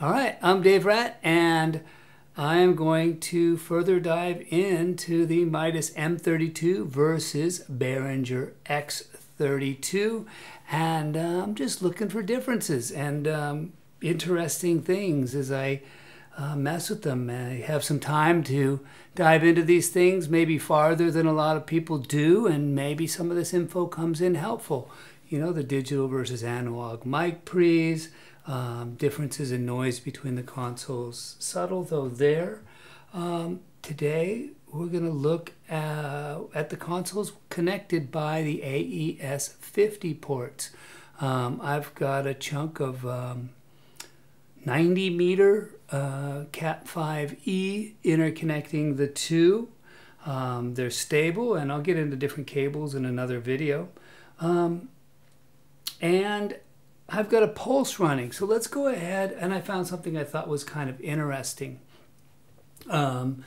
All right, I'm Dave Rat, and I am going to further dive into the Midas M32 versus Behringer X32, and uh, I'm just looking for differences and um, interesting things as I uh, mess with them. I have some time to dive into these things, maybe farther than a lot of people do, and maybe some of this info comes in helpful. You know, the digital versus analog mic pre's um, differences in noise between the consoles, subtle though there. Um, today we're going to look at, at, the consoles connected by the AES 50 ports. Um, I've got a chunk of um, 90 meter uh, Cat5e interconnecting the two. Um, they're stable, and I'll get into different cables in another video. Um, and I've got a pulse running. So let's go ahead. And I found something I thought was kind of interesting um,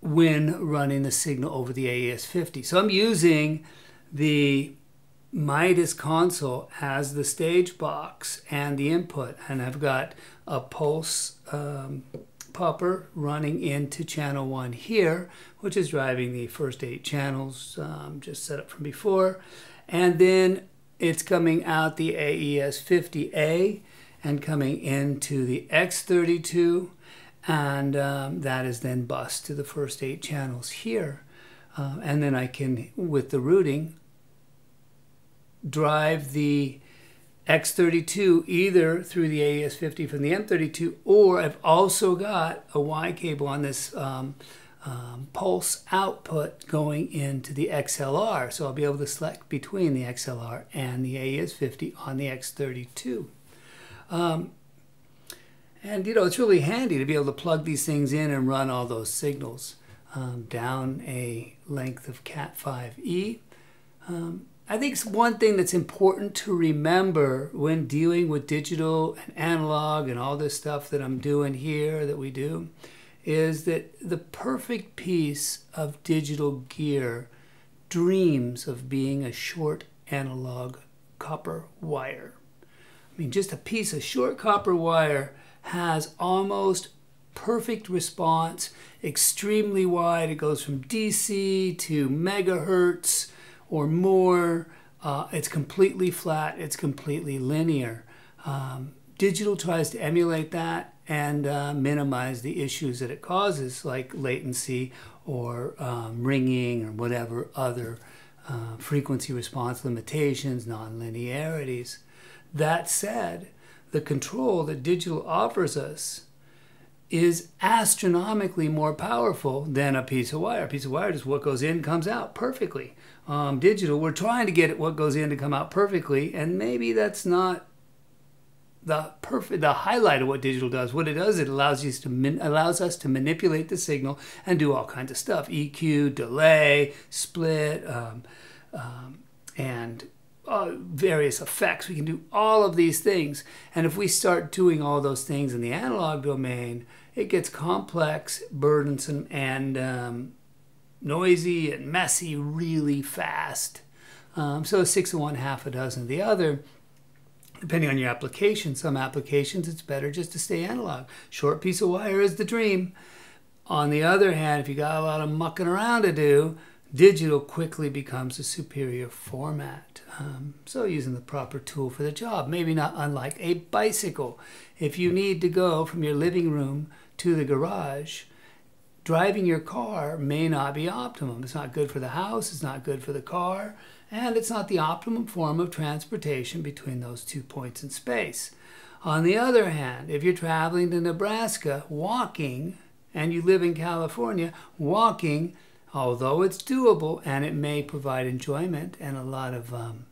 when running the signal over the AES-50. So I'm using the Midas console as the stage box and the input. And I've got a pulse um, popper running into channel one here, which is driving the first eight channels um, just set up from before. And then it's coming out the AES 50A and coming into the X32 and um, that is then bus to the first eight channels here. Uh, and then I can, with the routing, drive the X32 either through the AES50 from the M32 or I've also got a Y cable on this um, um, pulse output going into the XLR. So I'll be able to select between the XLR and the AES50 on the X32. Um, and you know, it's really handy to be able to plug these things in and run all those signals um, down a length of Cat5e. Um, I think one thing that's important to remember when dealing with digital and analog and all this stuff that I'm doing here that we do is that the perfect piece of digital gear dreams of being a short analog copper wire. I mean, just a piece of short copper wire has almost perfect response, extremely wide. It goes from DC to megahertz or more. Uh, it's completely flat, it's completely linear. Um, digital tries to emulate that and uh, minimize the issues that it causes, like latency or um, ringing or whatever other uh, frequency response limitations, nonlinearities. That said, the control that digital offers us is astronomically more powerful than a piece of wire. A piece of wire just what goes in comes out perfectly. Um, digital, we're trying to get what goes in to come out perfectly, and maybe that's not the perfect the highlight of what digital does. What it does, it allows you to allows us to manipulate the signal and do all kinds of stuff: EQ, delay, split, um, um, and uh, various effects. We can do all of these things, and if we start doing all those things in the analog domain, it gets complex, burdensome, and um, noisy and messy really fast. Um, so six of one, half a dozen of the other depending on your application. Some applications, it's better just to stay analog. Short piece of wire is the dream. On the other hand, if you got a lot of mucking around to do, digital quickly becomes a superior format. Um, so using the proper tool for the job, maybe not unlike a bicycle. If you need to go from your living room to the garage, driving your car may not be optimum. It's not good for the house, it's not good for the car and it's not the optimum form of transportation between those two points in space. On the other hand, if you're traveling to Nebraska walking and you live in California, walking, although it's doable and it may provide enjoyment and a lot of um,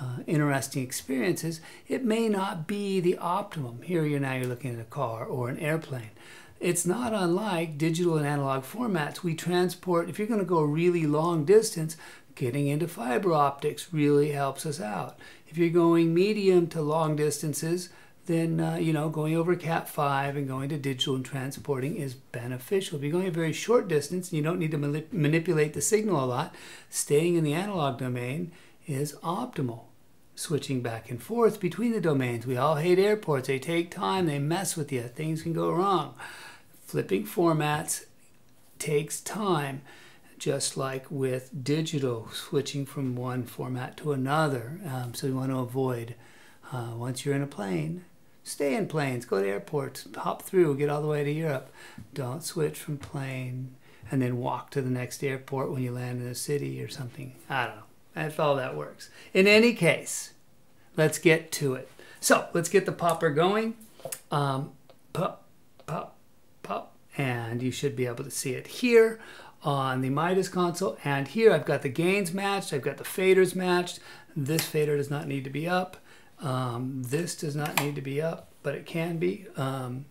uh, interesting experiences, it may not be the optimum. Here you're now you're looking at a car or an airplane. It's not unlike digital and analog formats. We transport, if you're going to go really long distance, getting into fiber optics really helps us out. If you're going medium to long distances, then uh, you know going over Cat 5 and going to digital and transporting is beneficial. If you're going a very short distance and you don't need to manipulate the signal a lot, staying in the analog domain is optimal. Switching back and forth between the domains. We all hate airports. They take time, they mess with you, things can go wrong. Flipping formats takes time, just like with digital, switching from one format to another. Um, so we want to avoid, uh, once you're in a plane, stay in planes, go to airports, hop through, get all the way to Europe. Don't switch from plane and then walk to the next airport when you land in a city or something. I don't know. That's all that works. In any case, let's get to it. So let's get the popper going. Um, pop, pop, pop. And you should be able to see it here on the Midas console. And here I've got the gains matched. I've got the faders matched. This fader does not need to be up. Um, this does not need to be up, but it can be. Um,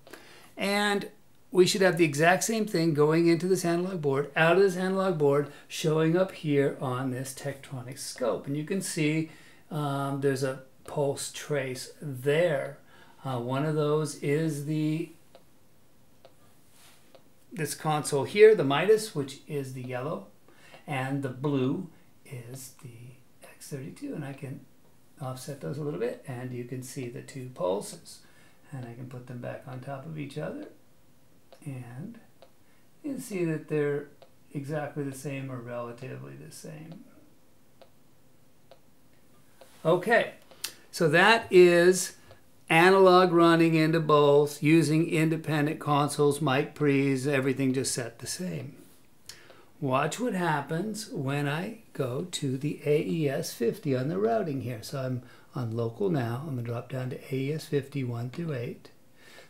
and we should have the exact same thing going into this analog board, out of this analog board, showing up here on this Tektronix scope. And you can see um, there's a pulse trace there. Uh, one of those is the this console here, the Midas, which is the yellow, and the blue is the X32. And I can offset those a little bit, and you can see the two pulses. And I can put them back on top of each other and you can see that they're exactly the same or relatively the same. Okay, so that is analog running into both using independent consoles, mic pre's, everything just set the same. Watch what happens when I go to the AES 50 on the routing here. So I'm on local now. I'm going to drop down to AES 50 1 through 8.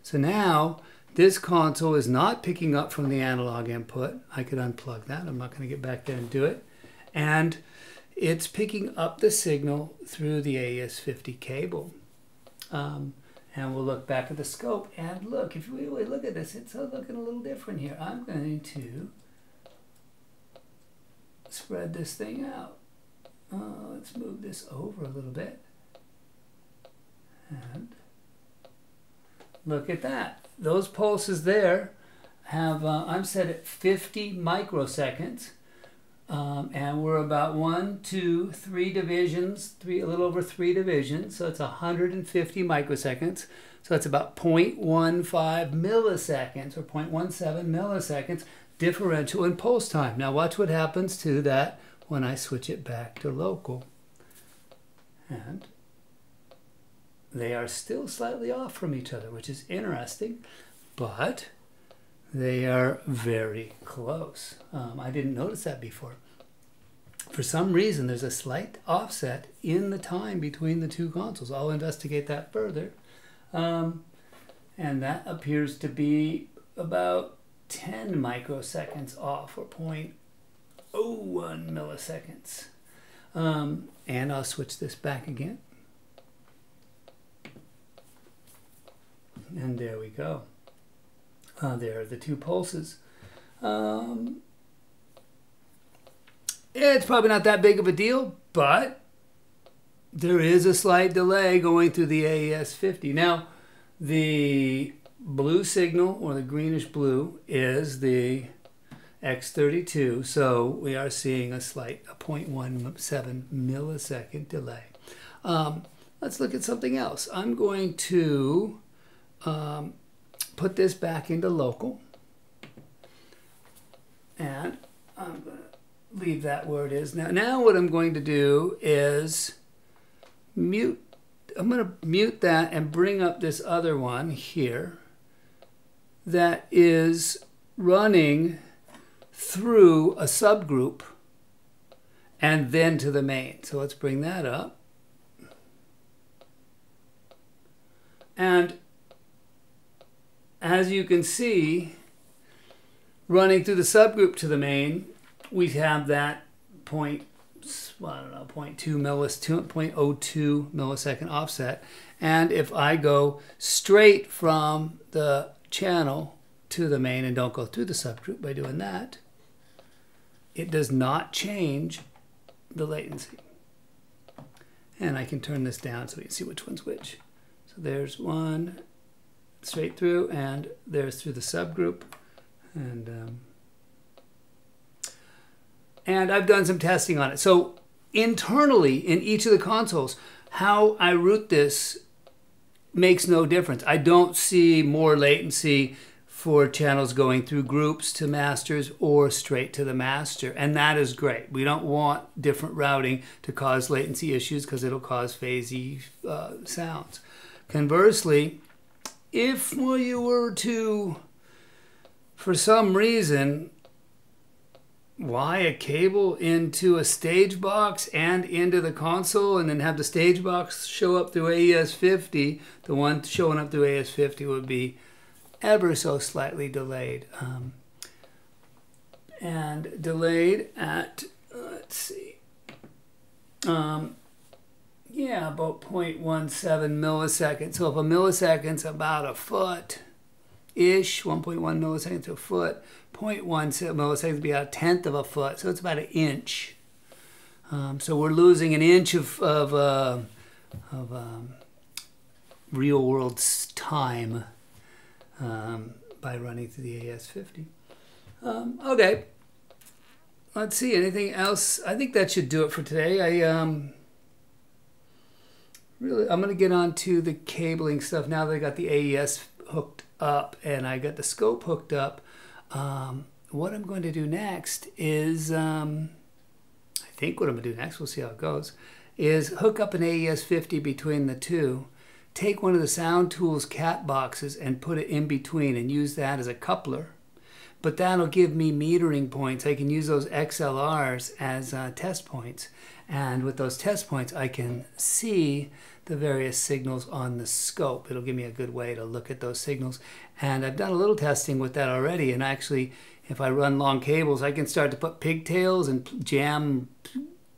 So now this console is not picking up from the analog input. I could unplug that. I'm not going to get back there and do it. And it's picking up the signal through the AES50 cable. Um, and we'll look back at the scope and look, if we look at this, it's looking a little different here. I'm going to spread this thing out. Uh, let's move this over a little bit. And look at that those pulses there have, uh, I'm set at 50 microseconds. Um, and we're about one, two, three divisions, three, a little over three divisions. So it's 150 microseconds. So it's about 0.15 milliseconds or 0.17 milliseconds differential in pulse time. Now watch what happens to that when I switch it back to local. And they are still slightly off from each other, which is interesting, but they are very close. Um, I didn't notice that before. For some reason, there's a slight offset in the time between the two consoles. I'll investigate that further. Um, and that appears to be about 10 microseconds off, or 0.01 milliseconds. Um, and I'll switch this back again. And there we go. Uh, there are the two pulses. Um, it's probably not that big of a deal, but there is a slight delay going through the AES 50. Now, the blue signal, or the greenish blue, is the X32, so we are seeing a slight a 0.17 millisecond delay. Um, let's look at something else. I'm going to um, put this back into local. And I'm going to leave that where it is. Now, now what I'm going to do is mute, I'm going to mute that and bring up this other one here that is running through a subgroup and then to the main. So let's bring that up. And as you can see, running through the subgroup to the main, we have that point, well, I don't know, 0.2 millis, 0.02 millisecond offset. And if I go straight from the channel to the main and don't go through the subgroup by doing that, it does not change the latency. And I can turn this down so we can see which one's which. So there's one, straight through, and there's through the subgroup. And, um, and I've done some testing on it. So internally in each of the consoles, how I route this makes no difference. I don't see more latency for channels going through groups to masters or straight to the master. And that is great. We don't want different routing to cause latency issues because it'll cause phasey uh, sounds. Conversely, if you were to, for some reason, wire a cable into a stage box and into the console and then have the stage box show up through AES50, the one showing up through AES50 would be ever so slightly delayed. Um, and delayed at, let's see, um, yeah, about 0.17 milliseconds. So if a millisecond's about a foot ish, 1.1 milliseconds a foot, 0.1 milliseconds would be about a tenth of a foot, so it's about an inch. Um, so we're losing an inch of, of, uh, of um, real world time um, by running through the AES50. Um, okay, let's see, anything else? I think that should do it for today. I um, really, I'm going to get on to the cabling stuff now that I got the AES hooked up and I got the scope hooked up. Um, what I'm going to do next is, um, I think what I'm going to do next, we'll see how it goes, is hook up an AES50 between the two, take one of the SoundTools cat boxes and put it in between and use that as a coupler. But that'll give me metering points. I can use those XLRs as uh, test points. And with those test points, I can see the various signals on the scope. It'll give me a good way to look at those signals. And I've done a little testing with that already. And actually, if I run long cables, I can start to put pigtails and jam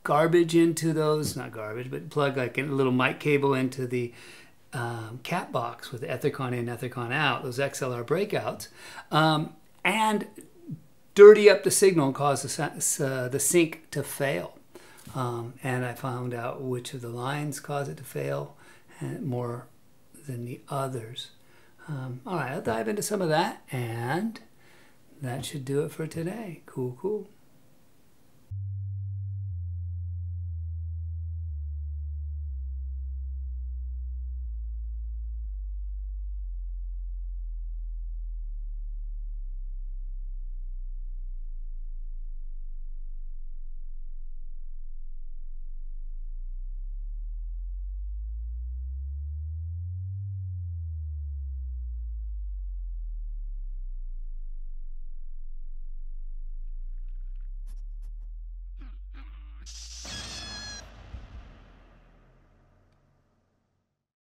garbage into those, not garbage, but plug like a little mic cable into the um, cat box with Ethercon in, Ethercon out, those XLR breakouts, um, and dirty up the signal and cause the, uh, the sync to fail. Um, and I found out which of the lines cause it to fail more than the others. Um, all right, I'll dive into some of that, and that should do it for today. Cool, cool.